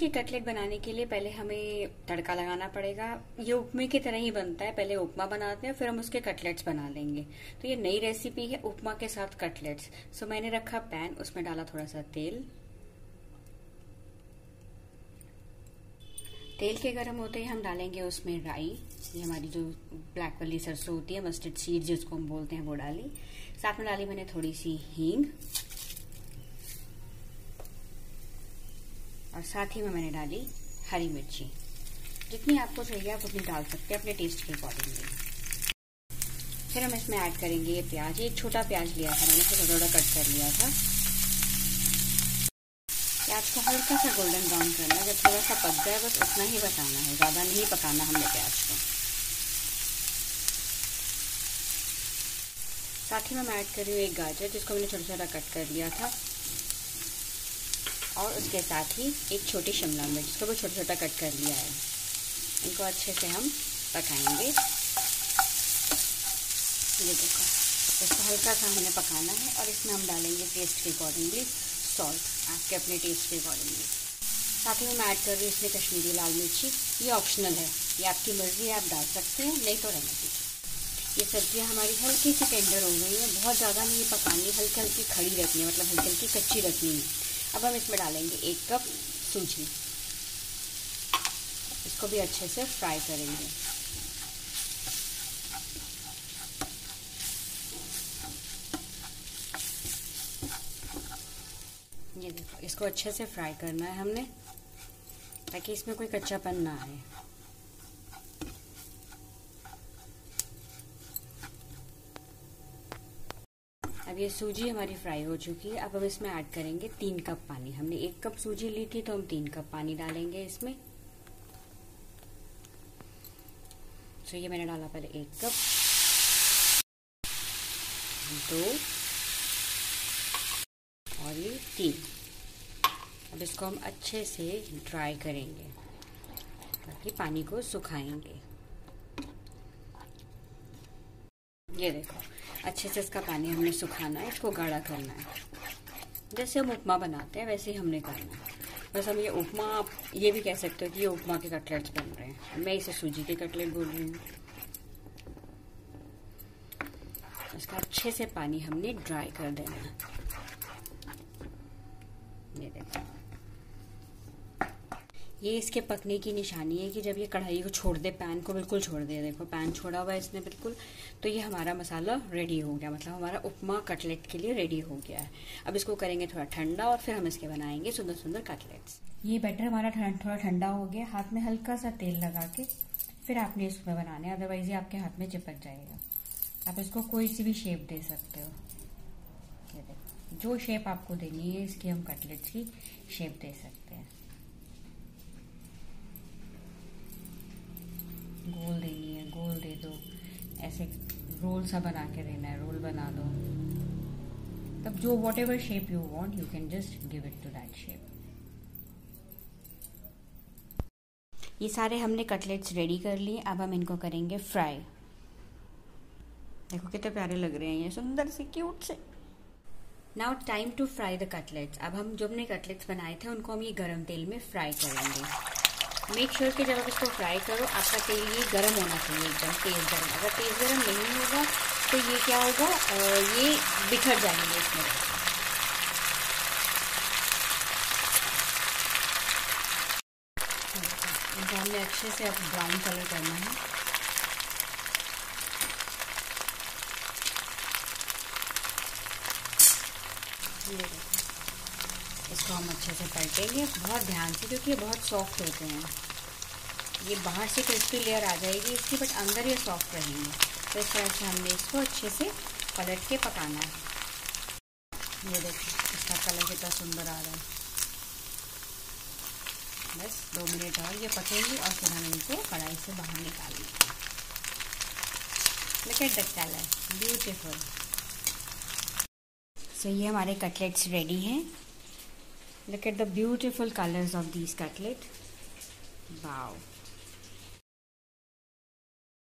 कि कटलेट बनाने के लिए पहले हमें तड़का लगाना पड़ेगा। ये उपमे की तरह ही बनता है। पहले उपमा बनाते हैं, फिर हम उसके कटलेट्स बना लेंगे। तो ये नई रेसिपी है, उपमा के साथ कटलेट्स। सो मैंने रखा पैन उसमें डाला थोड़ा सा तेल। तेल के गर्म होते ही हम डालेंगे उसमें राई। ये हमारी जो ब्लैक वाली सरसों होती है मस्टर्ड सीड जिसको हम बोलते हैं, वो डाली। साथ में डाली मैंने थोड़ी सी हींग। और साथ ही में मैंने डाली हरी मिर्ची। जितनी आपको चाहिए आप उतनी डाल सकते हैं अपने टेस्ट के अकॉर्डिंगली फिर हम इसमें ऐड करेंगे ये प्याज। एक छोटा प्याज लिया था, मैंने थोड़ा थोड़ा कट कर लिया था। प्याज को हल्का सा गोल्डन ब्राउन करना जब थोड़ा सा पक जाए, बस उतना ही पकाना है। ज़्यादा नहीं पकाना हमने प्याज को। साथ ही मैं ऐड कर रही हूँ एक गाजर, जिसको मैंने छोटा छोटा कट कर लिया था। और उसके साथ ही एक छोटी शिमला मिर्च, जिसको भी छोटा छोटा कट कर लिया है। इनको अच्छे से हम पकाएँगे। ये देखो, इसको हल्का सा हमें पकाना है और इसमें हम डालेंगे टेस्ट के अकॉर्डिंगली सॉल्ट आपके अपने टेस्ट के अकॉर्डिंगली साथ ही मैं ऐड कर रही हूँ इसमें कश्मीरी लाल मिर्ची। ये ऑप्शनल है, ये आपकी मर्ज़ी है, आप डाल सकते हैं, नहीं तो रहने दीजिए। ये सब्ज़ियाँ हमारी हल्की सी टेंडर हो गई हैं, बहुत ज़्यादा नहीं पकानी हल्की हल्की खड़ी रखनी है मतलब हल्की हल्की कच्ची रखनी है। अब हम इसमें डालेंगे एक कप सूजी। इसको भी अच्छे से फ्राई करेंगे। ये देखो, इसको अच्छे से फ्राई करना है हमने, ताकि इसमें कोई कच्चापन ना आए। ये सूजी हमारी फ्राई हो चुकी है। अब हम इसमें ऐड करेंगे तीन कप पानी। हमने एक कप सूजी ली थी तो हम तीन कप पानी डालेंगे इसमें। तो ये मैंने डाला पहले एक कप। दो। और ये तीन। अब इसको हम अच्छे से ड्राई करेंगे, ताकि पानी को सुखाएँगे। ये देखो। अच्छे से इसका पानी हमने सुखाना है, इसको गाढ़ा करना है। जैसे हम उपमा बनाते हैं, वैसे ही हमने करना है। बस हम ये उपमा, आप ये भी कह सकते हो कि ये उपमा के कटलेट्स बन रहे हैं। मैं इसे सूजी के कटलेट बोल रही हूँ। इसका अच्छे से पानी हमने ड्राई कर देना है ये देखो ये इसके पकने की निशानी है कि जब ये कढ़ाई को छोड़ दे, पैन को बिल्कुल छोड़ दे, देखो, पैन छोड़ा हुआ है इसने बिल्कुल तो ये हमारा मसाला रेडी हो गया मतलब हमारा उपमा कटलेट के लिए रेडी हो गया है। अब इसको करेंगे थोड़ा ठंडा और फिर हम इसके बनाएँगे सुंदर सुंदर कटलेट्स ये बैटर हमारा थोड़ा ठंडा हो गया, हाथ में हल्का सा तेल लगा के फिर आपने इसमें बनाने अदरवाइज़ ये आपके हाथ में चिपक जाएगा। आप इसको कोई सी भी शेप दे सकते हो। देखो, जो शेप आपको देनी है इसकी हम कटलेट्स की शेप दे सकते हैं। गोल देनी है, गोल दे दो। ऐसे रोल सा बना के देना है, रोल बना दो। तब जो whatever shape you want you can just give it to that shape ये सारे हमने कटलेट्स रेडी कर लिए, अब हम इनको करेंगे फ्राई देखो कितने प्यारे लग रहे हैं ये, सुंदर से क्यूट से। Now time to fry the cutlets अब हम जो हमने कटलेट्स बनाए थे, उनको हम ये गरम तेल में फ्राई करेंगे। मेक श्योर कि जब आप इसको फ्राई करो, आपका तेल ये गर्म होना चाहिए एकदम तेज़ गर्म। अगर तेज़ गर्म नहीं होगा तो ये क्या होगा? ये बिखर जाएँगे इसमें। इनको हमने अच्छे से अब ब्राउन कलर करना है इसको हम अच्छे से पलटेंगे। बहुत ध्यान से क्योंकि ये बहुत सॉफ्ट होते हैं। ये बाहर से क्रिस्पी लेयर आ जाएगी इसकी बट अंदर ये सॉफ्ट रहेंगे। तो इस तरह से हमने इसको अच्छे से पलट के पकाना है। ये देखिए इसका कलर कितना सुंदर आ रहा है। बस दो मिनट और ये पकेंगे और फिर हम इनको कढ़ाई से बाहर निकालेंगे। Look at the color, beautiful. so, ये हमारे कटलेट्स रेडी हैं। Look at the beautiful colors of these cutlet. Wow.